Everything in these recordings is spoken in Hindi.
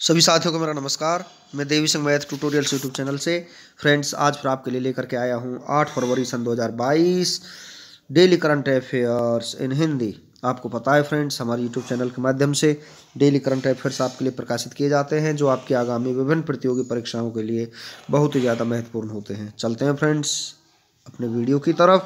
सभी साथियों को मेरा नमस्कार। मैं Devi Singh math tutorials YouTube channel से। फ्रेंड्स आज फिर आपके लिए लेकर के आया हूँ 8 फरवरी सन 2022 daily current affairs in Hindi आपको पता है फ्रेंड्स हमारे यूट्यूब चैनल के माध्यम से डेली करंट अफेयर्स आपके लिए प्रकाशित किए जाते हैं, जो आपकी आगामी विभिन्न प्रतियोगी परीक्षाओं के लिए बहुत ही ज़्यादा महत्वपूर्ण होते हैं। चलते हैं फ्रेंड्स अपने वीडियो की तरफ़।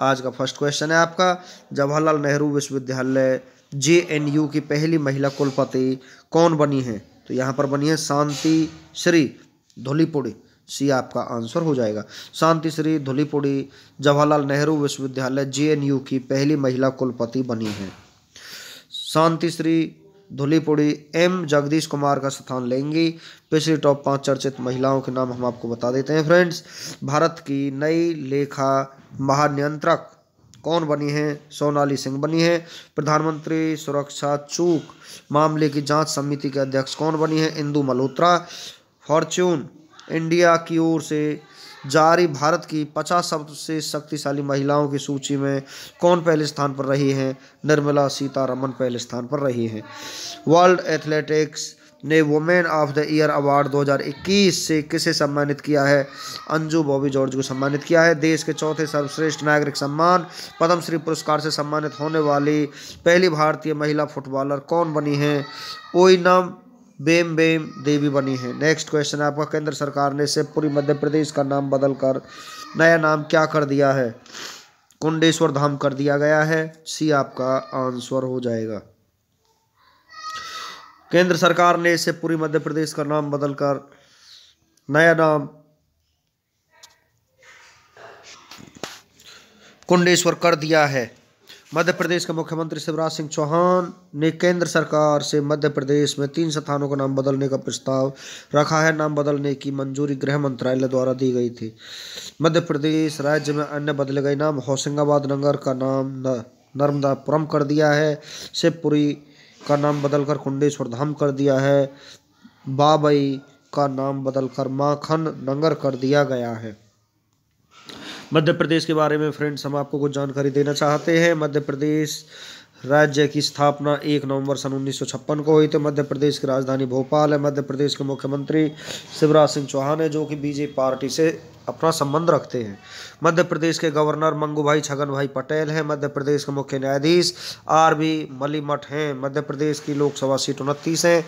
आज का फ़र्स्ट क्वेश्चन है आपका। जवाहरलाल नेहरू विश्वविद्यालय जेएनयू की पहली महिला कुलपति कौन बनी है? तो यहाँ पर बनी है शांति श्री धुलीपुड़ी। सी आपका आंसर हो जाएगा। शांति श्री धुलीपुड़ी जवाहरलाल नेहरू विश्वविद्यालय जेएनयू की पहली महिला कुलपति बनी है। शांति श्री धुलीपुड़ी एम जगदीश कुमार का स्थान लेंगी। पिछली टॉप पाँच चर्चित महिलाओं के नाम हम आपको बता देते हैं। फ्रेंड्स, भारत की नई लेखा महानियंत्रक कौन बनी है? सोनाली सिंह बनी है। प्रधानमंत्री सुरक्षा चूक। मामले की जाँच समिति के अध्यक्ष कौन बनी है? इंदू मल्होत्रा। फॉर्च्यून इंडिया की ओर से जारी भारत की 50 सबसे शक्तिशाली महिलाओं की सूची में कौन पहले स्थान पर रही हैं? निर्मला सीतारमन पहले स्थान पर रही हैं। वर्ल्ड एथलेटिक्स ने women of the year award 2021 से किसे सम्मानित किया है? अंजू बॉबी जॉर्ज को सम्मानित किया है। देश के चौथे सर्वश्रेष्ठ नागरिक सम्मान, पद्मश्री पुरस्कार से सम्मानित होने वाली पहली भारतीय महिला फुटबॉलर कौन बनी है? ओइनम बेम बेम देवी बनी है। नेक्स्ट क्वेश्चन आपका, केंद्र सरकार ने शिवपुरी मध्य प्रदेश का नाम बदलकर नया नाम क्या कर दिया है? कुंडेश्वर धाम कर दिया गया है। सी आपका आंसर हो जाएगा। केंद्र सरकार ने इसे पूरी मध्य प्रदेश का नाम बदलकर नया नाम कुंडेश्वर कर दिया है। मध्य प्रदेश के मुख्यमंत्री शिवराज सिंह चौहान ने केंद्र सरकार से मध्य प्रदेश में तीन स्थानों का नाम बदलने का प्रस्ताव रखा है। नाम बदलने की मंजूरी गृह मंत्रालय द्वारा दी गई थी। मध्य प्रदेश राज्य में अन्य बदले गए नाम होशंगाबाद नगर का नाम नर्मदापुरम कर दिया है। शिवपुरी का नाम बदलकर कुंडेश्वर धाम कर दिया है। बाबई का नाम बदलकर माखन नगर कर दिया गया है। मध्य प्रदेश के बारे में फ्रेंड्स, हम आपको कुछ जानकारी देना चाहते हैं। मध्य प्रदेश राज्य की स्थापना एक नवंबर सन उन्नीस सौ छप्पन को हुई थी। मध्य प्रदेश की राजधानी भोपाल है। मध्य प्रदेश के मुख्यमंत्री शिवराज सिंह चौहान है, जो कि बीजेपी पार्टी से अपना संबंध रखते हैं। मध्य प्रदेश के गवर्नर मंगू भाई छगन भाई पटेल हैं। मध्य प्रदेश के मुख्य न्यायाधीश आर बी मलिमठ हैं। मध्य प्रदेश की लोकसभा सीट उनतीस हैं।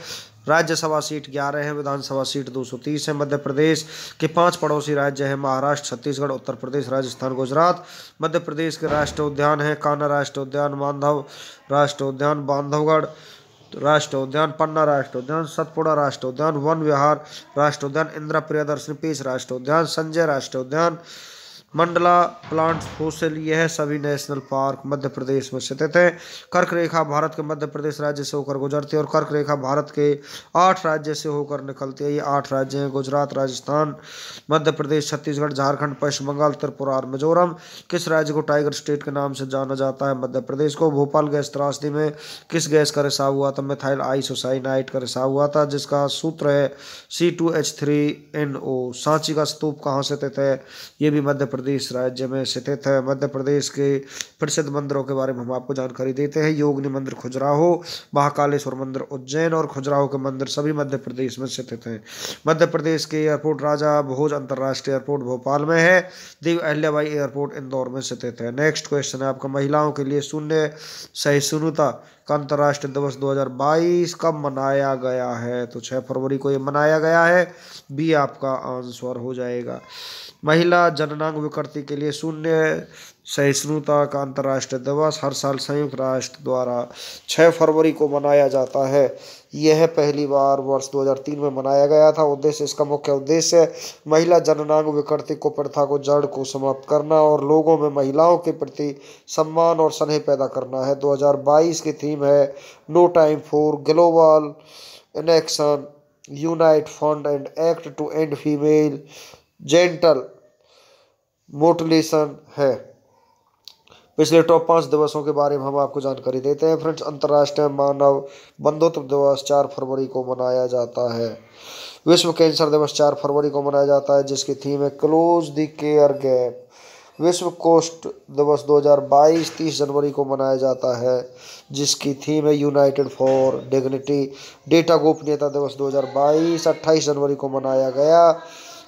राज्यसभा सीट ग्यारह है, विधानसभा सीट दो सौ तीस है। मध्य प्रदेश के पाँच पड़ोसी राज्य हैं, महाराष्ट्र, छत्तीसगढ़, उत्तर प्रदेश, राजस्थान, गुजरात। मध्य प्रदेश के राष्ट्रीय उद्यान है, कान्हा राष्ट्रीय उद्यान माधव राष्ट्रीय उद्यान, बांधवगढ़ राष्ट्रीय उद्यान, पन्ना राष्ट्रीय उद्यान, सतपुड़ा राष्ट्रीय उद्यान, वन विहार राष्ट्रीय उद्यान इंदिरा प्रियदर्शनी पीस राष्ट्रीय उद्यान, संजय राष्ट्रीय उद्यान मंडला प्लांट फोसिल, यह सभी नेशनल पार्क मध्य प्रदेश में स्थित है। कर्क रेखा भारत के मध्य प्रदेश राज्य से होकर गुजरती है और कर्क रेखा भारत के आठ राज्य से होकर निकलती है। ये आठ राज्य हैं, गुजरात, राजस्थान, मध्य प्रदेश, छत्तीसगढ़, झारखंड, पश्चिम बंगाल त्रिपुरा और मिजोरम। किस राज्य को टाइगर स्टेट के नाम से जाना जाता है? मध्य प्रदेश को। भोपाल गैस त्रासदी में किस गैस का रिसाव हुआ था? मिथाइल आइसोसाइनाइट का रिसाव हुआ था, जिसका सूत्र है C two H three N O Sanchi का स्तूप कहाँ से स्थित है? ये भी मध्य प्रदेश राज्य में स्थित है। मध्य प्रदेश के प्रसिद्ध मंदिरों के बारे में हम आपको जानकारी देते हैं। योगनी मंदिर खुजराहो, महाकालेश्वर मंदिर उज्जैन और खुजराहो के मंदिर सभी मध्य प्रदेश में स्थित हैं। मध्य प्रदेश के एयरपोर्ट राजा भोज अंतर्राष्ट्रीय एयरपोर्ट भोपाल में है। देव अहल्याबाई एयरपोर्ट इंदौर में स्थित है। नेक्स्ट क्वेश्चन है आपका, महिलाओं के लिए शून्य सहिष्णुता का अंतर्राष्ट्रीय दिवस 2022 कब मनाया गया है? तो 6 फरवरी को ये मनाया गया है। बी आपका आंसर हो जाएगा। महिला जननांग विकृति के लिए शून्य सहिष्णुता का अंतर्राष्ट्रीय दिवस हर साल संयुक्त राष्ट्र द्वारा 6 फरवरी को मनाया जाता है। यह पहली बार वर्ष 2003 में मनाया गया था। उद्देश्य इसका मुख्य उद्देश्य महिला जननांग विकृति को प्रथा को जड़ को समाप्त करना और लोगों में महिलाओं के प्रति सम्मान और स्नेह पैदा करना है। 2022 की थीम है no time for global inaction, unite fund and act to end female genital. Mutilation है। पिछले टॉप पाँच दिवसों के बारे में हम आपको जानकारी देते हैं। फ्रेंड्स, अंतर्राष्ट्रीय मानव बंधुत्व दिवस चार फरवरी को मनाया जाता है। विश्व कैंसर दिवस चार फरवरी को मनाया जाता है, जिसकी थीम है क्लोज द केयर गैप विश्व कोस्ट दिवस 2022 30 जनवरी को मनाया जाता है, जिसकी थीम है यूनाइटेड फॉर डिग्निटी डेटा गोपनीयता दिवस 2022 28 जनवरी को मनाया गया।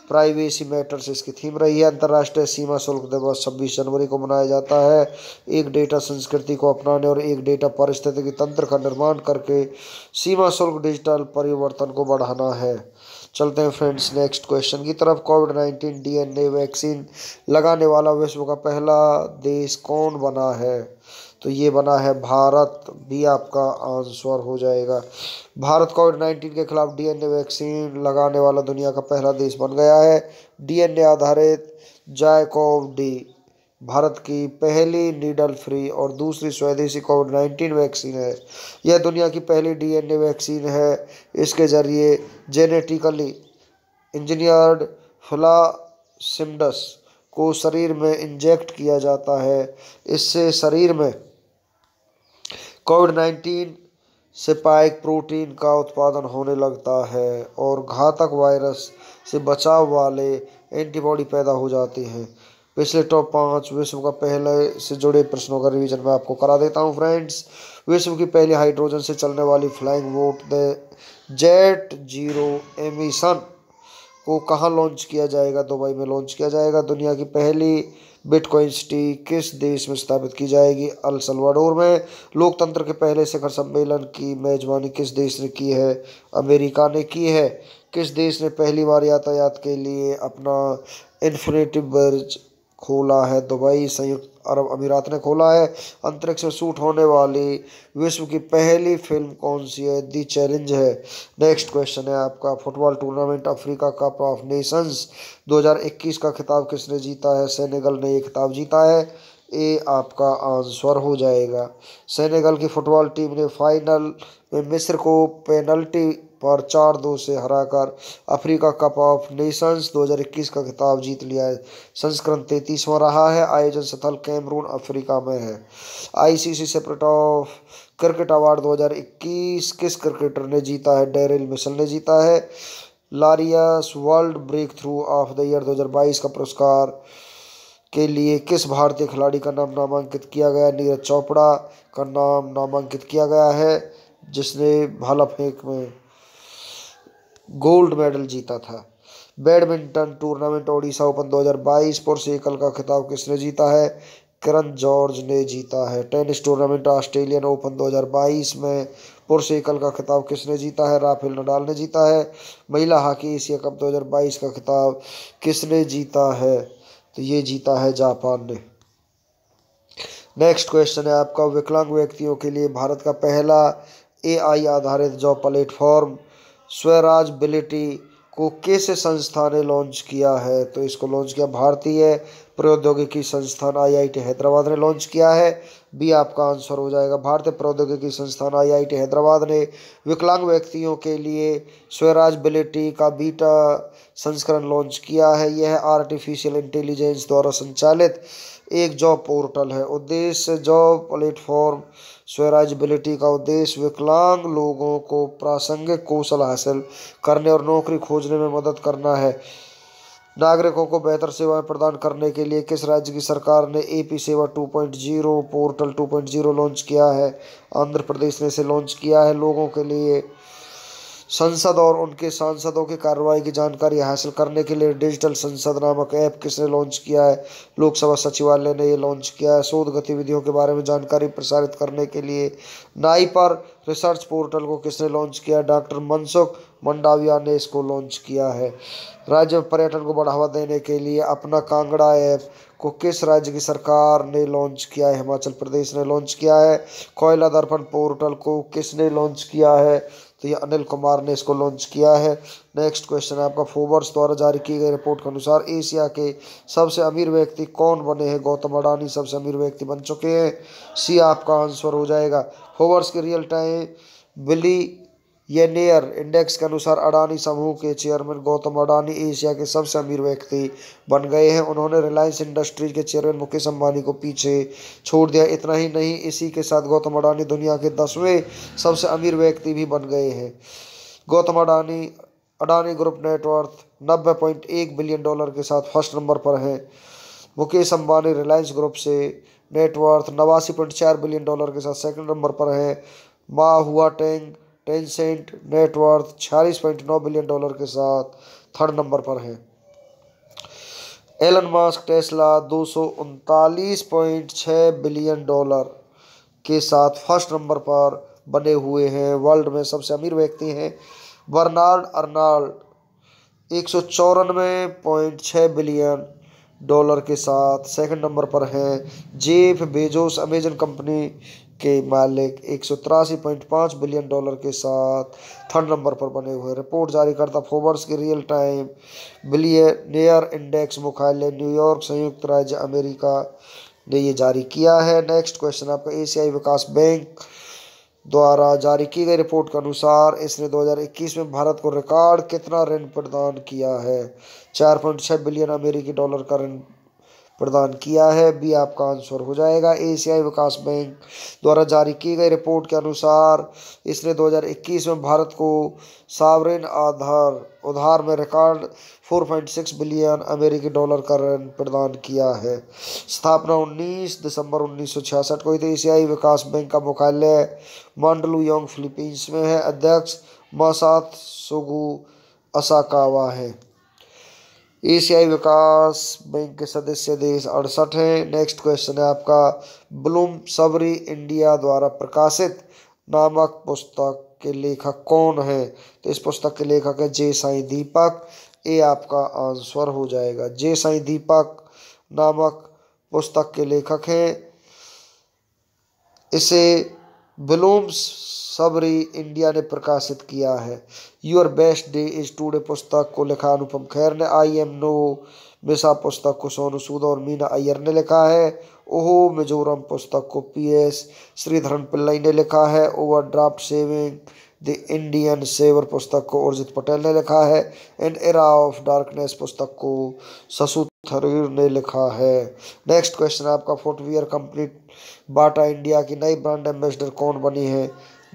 प्राइवेसी मैटर्स इसकी थीम रही है। अंतर्राष्ट्रीय सीमा शुल्क दिवस छब्बीस जनवरी को मनाया जाता है। एक डेटा संस्कृति को अपनाने और एक डेटा पारिस्थितिकी तंत्र का निर्माण करके सीमा शुल्क डिजिटल परिवर्तन को बढ़ाना है। चलते हैं फ्रेंड्स, नेक्स्ट क्वेश्चन की तरफ़। कोविड नाइन्टीन डीएनए वैक्सीन लगाने वाला विश्व का पहला देश कौन बना है? तो ये बना है भारत, भी आपका आंसर हो जाएगा। भारत कोविड नाइन्टीन के खिलाफ डीएनए वैक्सीन लगाने वाला दुनिया का पहला देश बन गया है। डीएनए आधारित जायकोव डी भारत की पहली नीडल फ्री और दूसरी स्वदेशी कोविड नाइन्टीन वैक्सीन है। यह दुनिया की पहली डीएनए वैक्सीन है। इसके ज़रिए जेनेटिकली इंजीनियर्ड फ्लासिमडस को शरीर में इंजेक्ट किया जाता है। इससे शरीर में कोविड नाइन्टीन स्पाइक प्रोटीन का उत्पादन होने लगता है और घातक वायरस से बचाव वाले एंटीबॉडी पैदा हो जाती हैं। पिछले टॉप पाँच विश्व का पहले से जुड़े प्रश्नों का रिवीजन मैं आपको करा देता हूँ फ्रेंड्स विश्व की पहली हाइड्रोजन से चलने वाली flying boat the jet zero emission को कहाँ लॉन्च किया जाएगा? दुबई में लॉन्च किया जाएगा। दुनिया की पहली बिटकॉइन सिटी किस देश में स्थापित की जाएगी? अल सलवाडोर में। लोकतंत्र के पहले शिखर सम्मेलन की मेजबानी किस देश ने की है? अमेरिका ने की है। किस देश ने पहली बार यातायात के लिए अपना इन्फिनेटिव ब्रिज खोला है, दुबई संयुक्त अरब अमीरात ने खोला है। अंतरिक्ष में शूट होने वाली विश्व की पहली फ़िल्म कौन सी है? दी चैलेंज है। नेक्स्ट क्वेश्चन है आपका। Football tournament Africa cup of nations 2021 का खिताब किसने जीता है? सेनेगल ने ये खिताब जीता है। ए, आपका आंसर हो जाएगा। सेनेगल की फुटबॉल टीम ने फाइनल में मिस्र को पेनल्टी पर चार दो से हराकर अफ्रीका कप ऑफ़ नेशंस 2021 का खिताब जीत लिया है। संस्करण तैतीसवां रहा है। आयोजन स्थल कैमरून, अफ्रीका में है। ICC spirit of cricket award 2021 किस क्रिकेटर ने जीता है? डेरिल मिसल ने जीता है। Laureus world breakthrough of the year 2022 का पुरस्कार के लिए किस भारतीय खिलाड़ी का नाम नामांकित किया गया नीरज चोपड़ा का नाम नामांकित किया गया है, जिसने भाला फेंक में गोल्ड मेडल जीता था। बैडमिंटन टूर्नामेंट ओडिशा ओपन 2022 पुरुष एकल का खिताब किसने जीता है? करण जॉर्ज ने जीता है। टेनिस टूर्नामेंट ऑस्ट्रेलियन ओपन 2022 में पुरुष एकल का खिताब किसने जीता है? राफेल नडाल ने जीता है। महिला हॉकी एशिया कप 2022 का खिताब किसने जीता है? तो ये जीता है जापान ने। नेक्स्ट क्वेश्चन है आपका। विकलांग व्यक्तियों के लिए भारत का पहला एआई आधारित जॉब प्लेटफॉर्म स्वराज बिलिटी को किस संस्था ने लॉन्च किया है? तो इसको लॉन्च किया भारतीय प्रौद्योगिकी संस्थान आईआईटी हैदराबाद ने लॉन्च किया है। बी आपका आंसर हो जाएगा। भारतीय प्रौद्योगिकी संस्थान आईआईटी हैदराबाद ने विकलांग व्यक्तियों के लिए स्वराज बिलिटी का बीटा संस्करण लॉन्च किया है। यह आर्टिफिशियल इंटेलिजेंस द्वारा संचालित एक जॉब पोर्टल है। उद्देश्य जॉब प्लेटफॉर्म स्वराजबिलिटी का उद्देश्य विकलांग लोगों को प्रासंगिक कौशल हासिल करने और नौकरी खोजने में मदद करना है। नागरिकों को बेहतर सेवाएँ प्रदान करने के लिए किस राज्य की सरकार ने एपी सेवा 2.0 पोर्टल 2.0 लॉन्च किया है? आंध्र प्रदेश ने इसे लॉन्च किया है। लोगों के लिए संसद और उनके सांसदों की कार्रवाई की जानकारी हासिल करने के लिए डिजिटल संसद नामक ऐप किसने लॉन्च किया है? लोकसभा सचिवालय ने ये लॉन्च किया है। शोध गतिविधियों के बारे में जानकारी प्रसारित करने के लिए नाई पर रिसर्च पोर्टल को किसने लॉन्च किया है? डॉक्टर मनसुख मंडाविया ने इसको लॉन्च किया है। राज्य में पर्यटन को बढ़ावा देने के लिए अपना कांगड़ा ऐप को किस राज्य की सरकार ने लॉन्च किया है? हिमाचल प्रदेश ने लॉन्च किया है। कोयला दर्पण पोर्टल को किसने लॉन्च किया है? तो ये अनिल कुमार ने इसको लॉन्च किया है। नेक्स्ट क्वेश्चन है आपका फोबर्स द्वारा जारी की गई रिपोर्ट के अनुसार एशिया के सबसे अमीर व्यक्ति कौन बने हैं? गौतम अडानी सबसे अमीर व्यक्ति बन चुके हैं। सी आपका आंसर हो जाएगा। फोबर्स के real time billionaire index के अनुसार अडानी समूह के चेयरमैन गौतम अडानी एशिया के सबसे अमीर व्यक्ति बन गए हैं। उन्होंने रिलायंस इंडस्ट्रीज़ के चेयरमैन मुकेश अंबानी को पीछे छोड़ दिया। इतना ही नहीं, इसी के साथ गौतम अडानी दुनिया के दसवें सबसे अमीर व्यक्ति भी बन गए हैं। Gautam Adani Adani group net worth नब्बे पॉइंट एक बिलियन डॉलर के साथ फ़र्स्ट नंबर पर है। मुकेश अंबानी रिलायंस ग्रुप से नेटवर्थ नवासी पॉइंट चार बिलियन डॉलर के साथ सेकंड नंबर पर है। Ma Huateng Tencent net worth छियालीस पॉइंट नौ बिलियन डॉलर के साथ थर्ड नंबर पर है। एलन मास्क टेस्ला दो सौ उनतालीस पॉइंट छः बिलियन डॉलर के साथ फ़र्स्ट नंबर पर बने हुए हैं। वर्ल्ड में सबसे अमीर व्यक्ति हैं बर्नार्ड अर्नाल्ड एक सौ चौरानवे पॉइंट छः बिलियन डॉलर के साथ सेकंड नंबर पर हैं। जेफ बेजोस अमेजन कंपनी के मालिक एक बिलियन डॉलर के साथ थर्ड नंबर पर बने हुए रिपोर्ट जारी करता फोबर्स के रियल टाइम बिलियनियर इंडेक्स मुख्यालय न्यूयॉर्क संयुक्त राज्य अमेरिका ने ये जारी किया है। नेक्स्ट क्वेश्चन आपका एशियाई विकास बैंक द्वारा जारी की गई रिपोर्ट के अनुसार इसने 2021 में भारत को रिकॉर्ड कितना ऋण प्रदान किया है? चार पॉइंट छः बिलियन अमेरिकी डॉलर का ऋण प्रदान किया है। बी, आपका आंसर हो जाएगा। एशियाई विकास बैंक द्वारा जारी की गई रिपोर्ट के अनुसार, इसने 2021 में भारत को सावरेन आधार, उधार में रिकॉर्ड 4.6 बिलियन अमेरिकी डॉलर का ऋण प्रदान किया है। स्थापना 19 दिसंबर 1966 को हुई थी। एशियाई विकास बैंक का मुख्यालय मांडलू योंग फिलीपींस में है। अध्यक्ष मासात सुगु असाकावा है। एशियाई विकास बैंक के सदस्य देश अड़सठ हैं। नेक्स्ट क्वेश्चन है आपका। ब्लूम सबरी इंडिया द्वारा प्रकाशित नामक पुस्तक के लेखक कौन है? तो इस पुस्तक के लेखक है जे साई दीपक ये आपका आंसर हो जाएगा। जे साई दीपक नामक पुस्तक के लेखक हैं। इसे ब्लूम्स सबरी इंडिया ने प्रकाशित किया है। Your best day is today पुस्तक को लिखा अनुपम खैर ने। आई एम नो मिसा पुस्तक को सोनू सूद और मीना अय्यर ने लिखा है। ओहो, मिजोरम पुस्तक को पी एस श्रीधरन पिल्लई ने लिखा है। Overdraft saving the Indian saver पुस्तक को उर्जित पटेल ने लिखा है। एंड एरा ऑफ़ डार्कनेस पुस्तक को ससु थरीर ने लिखा है। नेक्स्ट क्वेश्चन आपका फुटवियर कंपनी बाटा इंडिया की नई ब्रांड एम्बेसडर कौन बनी है?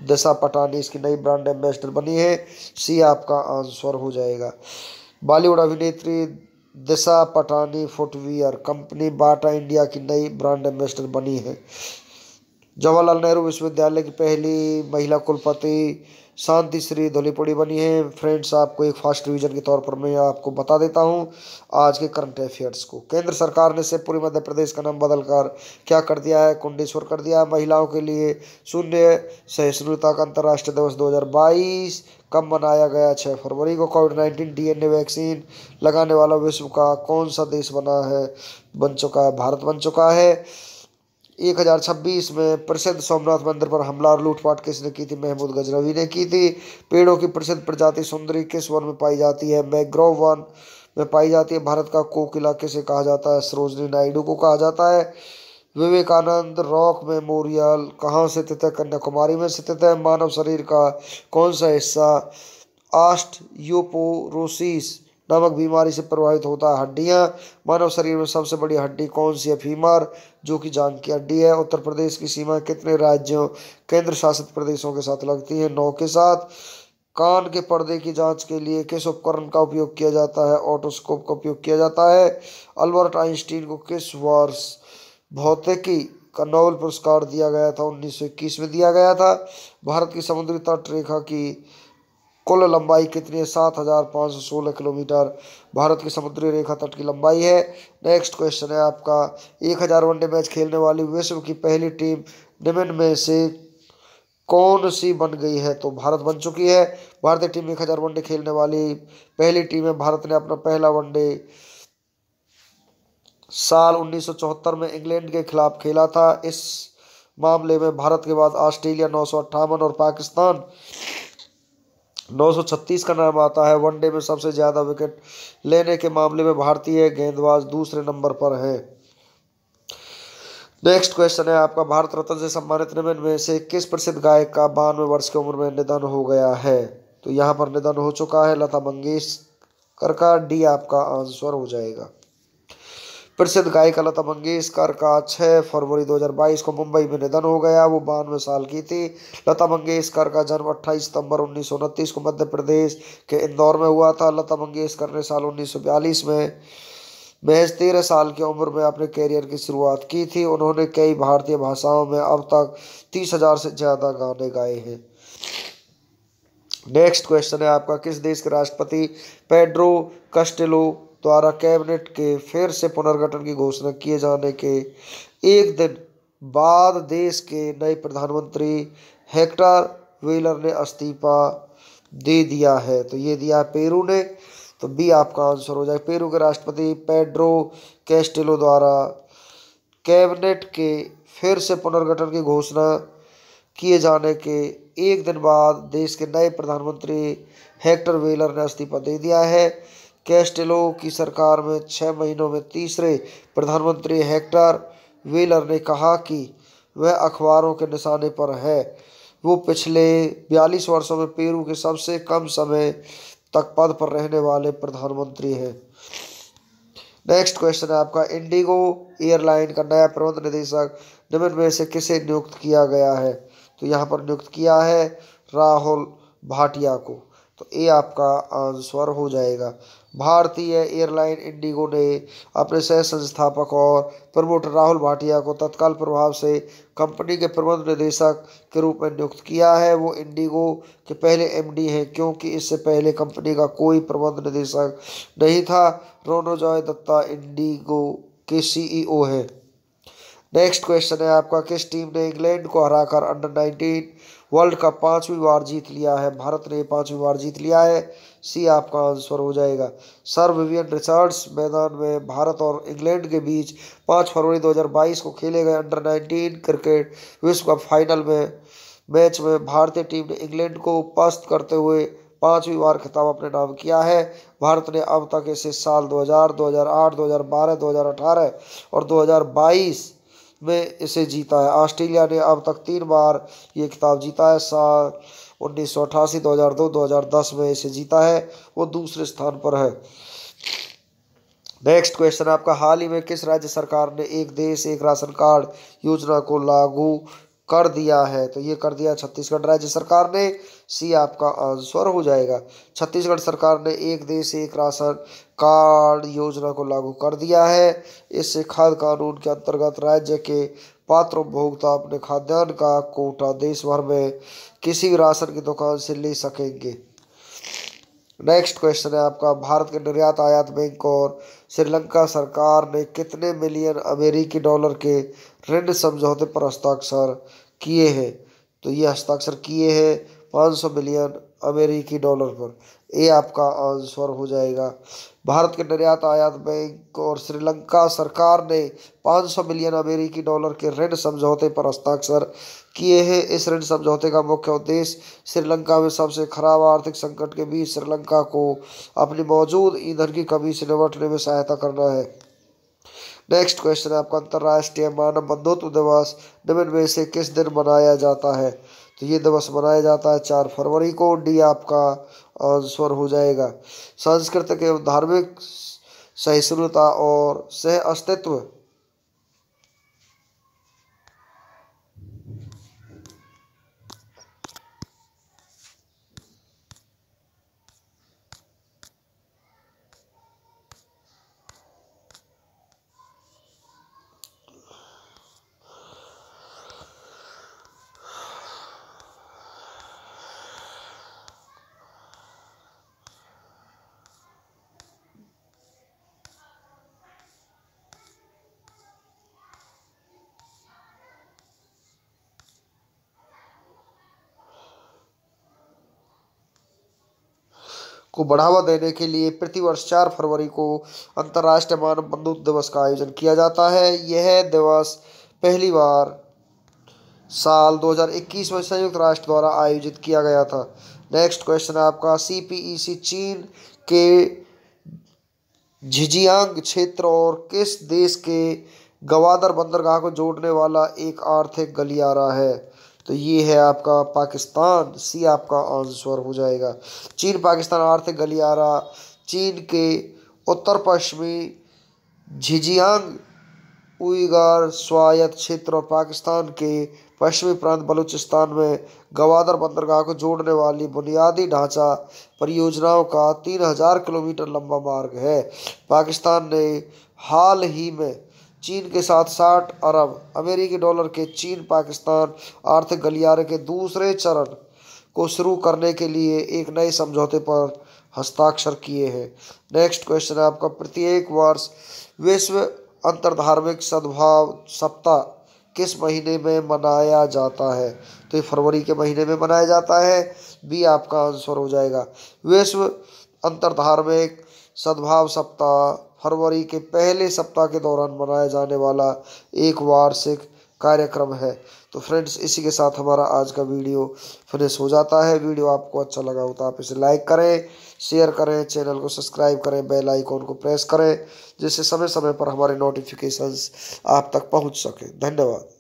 दशा पटानी इसकी नई ब्रांड एम्बेसडर बनी है। सी आपका आंसर हो जाएगा। बॉलीवुड अभिनेत्री Disha Patani footwear company Bata India की नई ब्रांड एम्बेसडर बनी है। जवाहरलाल नेहरू विश्वविद्यालय की पहली महिला कुलपति शांति श्री धोलीपुड़ी बनी है। फ्रेंड्स आपको एक फास्ट रिवीजन के तौर पर मैं आपको बता देता हूँ आज के करंट अफेयर्स को। केंद्र सरकार ने से पूरी मध्य प्रदेश का नाम बदलकर क्या कर दिया है? कुंडेश्वर कर दिया है। महिलाओं के लिए शून्य सहिष्णुता का अंतर्राष्ट्रीय दिवस 2022 कब मनाया गया? छः फरवरी को कोविड नाइन्टीन डीएनए वैक्सीन लगाने वाला विश्व का कौन सा देश बना है? बन चुका है, भारत बन चुका है। एक हज़ार छब्बीस में प्रसिद्ध सोमनाथ मंदिर पर हमला और लूटपाट किसने की थी? महमूद गजनवी ने की थी। पेड़ों की प्रसिद्ध प्रजाति सुंदरी किस वन में पाई जाती है? मैग्रोव वन में पाई जाती है। भारत का कोकिला किसे कहा जाता है? सरोजनी नायडू को कहा जाता है। विवेकानंद रॉक मेमोरियल कहाँ स्थित है? कन्याकुमारी में स्थित है। मानव शरीर का कौन सा हिस्सा? Osteoporosis. नामक बीमारी से प्रभावित होता है हड्डियाँ। मानव शरीर में सबसे बड़ी हड्डी कौन सी है? फीमर, जो कि जांग की हड्डी है। उत्तर प्रदेश की सीमा कितने राज्यों केंद्र शासित प्रदेशों के साथ लगती है? नौ के साथ। कान के पर्दे की जाँच के लिए किस उपकरण का उपयोग किया जाता है? ऑटोस्कोप का उपयोग किया जाता है। अल्बर्ट आइंस्टीन को किस वर्ष भौतिकी का नोबेल पुरस्कार दिया गया था? उन्नीस सौ इक्कीस में दिया गया था। भारत की समुद्री तट रेखा की कुल लंबाई कितनी है? सात हज़ार पाँच सौ सोलह किलोमीटर। भारत की समुद्री रेखा तट की लंबाई है। नेक्स्ट क्वेश्चन है आपका। एक हज़ार वनडे मैच खेलने वाली विश्व की पहली टीम निम्न में से कौन सी बन गई है? तो भारत बन चुकी है। भारतीय टीम एक हज़ार वनडे खेलने वाली पहली टीम है। भारत ने अपना पहला वनडे साल उन्नीस सौ चौहत्तर में इंग्लैंड के खिलाफ खेला था। इस मामले में भारत के बाद ऑस्ट्रेलिया नौ सौ अट्ठावन और पाकिस्तान 936 का नाम आता है। वनडे में सबसे ज़्यादा विकेट लेने के मामले में भारतीय गेंदबाज दूसरे नंबर पर है। नेक्स्ट क्वेश्चन है आपका। भारत रत्न से सम्मानित निम्न में से किस प्रसिद्ध गायक का बानवे वर्ष की उम्र में निधन हो गया है। तो यहाँ पर निधन हो चुका है लता मंगेशकर का। डी आपका आंसर हो जाएगा। प्रसिद्ध गायिका लता मंगेशकर का 6 फरवरी 2022 को मुंबई में निधन हो गया। वो बानवे साल की थी। लता मंगेशकर का जन्म 28 सितंबर उन्नीस सौ उनतीस को मध्य प्रदेश के इंदौर में हुआ था। लता मंगेशकर ने साल 1942 में महज तेरह साल की उम्र में अपने करियर की शुरुआत की थी। उन्होंने कई भारतीय भाषाओं में अब तक तीस हज़ार से ज़्यादा गाने गाए हैं। नेक्स्ट क्वेश्चन है आपका। किस देश के राष्ट्रपति पेड्रो कस्टेलो द्वारा कैबिनेट के फिर से पुनर्गठन की घोषणा किए जाने के एक दिन बाद देश के नए प्रधानमंत्री हेक्टर वेलर ने इस्तीफा दे दिया है। तो ये दिया है पेरू ने। तो बी, आपका आंसर हो जाए। पेरू के राष्ट्रपति पेड्रो कैस्टेलो द्वारा कैबिनेट के फिर से पुनर्गठन की घोषणा किए जाने के एक दिन बाद देश के नए प्रधानमंत्री हेक्टर वेलर ने इस्तीफा दे दिया है। कैस्टेलो की सरकार में छः महीनों में तीसरे प्रधानमंत्री हेक्टर वेलर ने कहा कि वह अखबारों के निशाने पर है। वो पिछले बयालीस वर्षों में पेरू के सबसे कम समय तक पद पर रहने वाले प्रधानमंत्री हैं। नेक्स्ट क्वेश्चन है आपका। इंडिगो एयरलाइन का नया प्रबंध निदेशक निम्न में से किसे नियुक्त किया गया है? तो यहाँ पर नियुक्त किया है राहुल भाटिया को। तो ये आपका आंसर हो जाएगा। भारतीय एयरलाइन इंडिगो ने अपने सह संस्थापक और प्रमोटर राहुल भाटिया को तत्काल प्रभाव से कंपनी के प्रबंध निदेशक के रूप में नियुक्त किया है। वो इंडिगो के पहले एमडी हैं, क्योंकि इससे पहले कंपनी का कोई प्रबंध निदेशक नहीं था। रोनोजॉय दत्ता इंडिगो के सीईओ हैं। नेक्स्ट क्वेश्चन है आपका, किस टीम ने इंग्लैंड को हराकर अंडर नाइनटीन वर्ल्ड कप पांचवी बार जीत लिया है? भारत ने पांचवी बार जीत लिया है। सी आपका आंसर हो जाएगा। सर विवियन रिचर्ड्स मैदान में भारत और इंग्लैंड के बीच पाँच फरवरी 2022 को खेले गए अंडर नाइनटीन क्रिकेट विश्व कप फाइनल में मैच में भारतीय टीम ने इंग्लैंड को पस्त करते हुए पांचवी बार खिताब अपने नाम किया है। भारत ने अब तक इसे साल 2000, 2008, 2012, 2018 और 2022 में इसे जीता है। ऑस्ट्रेलिया ने अब तक तीन बार ये खिताब जीता है। साल उन्नीस सौ अठासी दो हज़ार दो दो हज़ार दस में इसे जीता है। वो दूसरे स्थान पर है। नेक्स्ट क्वेश्चन आपका, हाल ही में किस राज्य सरकार ने एक देश, एक राशन कार्ड योजना को लागू कर दिया है? तो ये कर दिया छत्तीसगढ़ राज्य सरकार ने। सी आपका आंसर हो जाएगा। छत्तीसगढ़ सरकार ने एक देश, एक राशन कार्ड योजना को लागू कर दिया है। इससे खाद्य कानून के अंतर्गत राज्य के पात्र उपभोक्ता अपने खाद्यान्न का कोटा देश भर में किसी भी राशन की दुकान से ले सकेंगे। नेक्स्ट क्वेश्चन है आपका, भारत के निर्यात आयात बैंक और श्रीलंका सरकार ने कितने मिलियन अमेरिकी डॉलर के ऋण समझौते पर हस्ताक्षर किए हैं? तो ये हस्ताक्षर किए हैं 500 मिलियन अमेरिकी डॉलर पर। ये आपका आंसर हो जाएगा। भारत के निर्यात आयात बैंक और श्रीलंका सरकार ने 500 मिलियन अमेरिकी डॉलर के ऋण समझौते पर हस्ताक्षर किए हैं। इस ऋण समझौते का मुख्य उद्देश्य श्रीलंका में सबसे खराब आर्थिक संकट के बीच श्रीलंका को अपनी मौजूद ईंधन की कमी से निपटने में सहायता करना है। नेक्स्ट क्वेश्चन है आपका अंतर्राष्ट्रीय मानव बंधुत्व दिवस, निम्न में से किस दिन मनाया जाता है? तो ये दिवस मनाया जाता है चार फरवरी को डी आपका आंसर हो जाएगा। सांस्कृतिक एवं धार्मिक सहिष्णुता और सह अस्तित्व को बढ़ावा देने के लिए प्रतिवर्ष चार फरवरी को अंतर्राष्ट्रीय मानव बंधुत्व दिवस का आयोजन किया जाता है। यह दिवस पहली बार साल 2021 में संयुक्त राष्ट्र द्वारा आयोजित किया गया था। नेक्स्ट क्वेश्चन आपका सी चीन के झिजियांग क्षेत्र और किस देश के गवादर बंदरगाह को जोड़ने वाला एक आर्थिक गलियारा है? तो ये है आपका पाकिस्तान, सी आपका आंसर हो जाएगा। चीन, पाकिस्तान, आर्थिक गलियारा, चीन के उत्तर पश्चिमी, झिजियांग उइगर स्वायत्त क्षेत्र और पाकिस्तान के पश्चिमी प्रांत बलूचिस्तान में गवादर बंदरगाह को जोड़ने वाली बुनियादी ढांचा परियोजनाओं का तीन हज़ार किलोमीटर लंबा मार्ग है। पाकिस्तान ने हाल ही में चीन के साथ 60 अरब, अमेरिकी डॉलर के चीन, पाकिस्तान, आर्थिक गलियारे के दूसरे चरण को शुरू करने के लिए एक नए समझौते पर हस्ताक्षर किए हैं। नेक्स्ट क्वेश्चन है आपका, प्रत्येक वर्ष विश्व अंतर्धार्मिक सद्भाव सप्ताह किस महीने में मनाया जाता है? तो ये फरवरी के महीने में मनाया जाता है बी आपका आंसर हो जाएगा। विश्व अंतर्धार्मिक सद्भाव सप्ताह फरवरी के पहले सप्ताह के दौरान मनाया जाने वाला एक वार्षिक कार्यक्रम है। तो फ्रेंड्स इसी के साथ हमारा आज का वीडियो फिनिश हो जाता है। वीडियो आपको अच्छा लगा हो तो आप इसे लाइक करें शेयर करें चैनल को सब्सक्राइब करें बेल आइकॉन को प्रेस करें, जिससे समय समय पर हमारे नोटिफिकेशंस आप तक पहुँच सकें। धन्यवाद।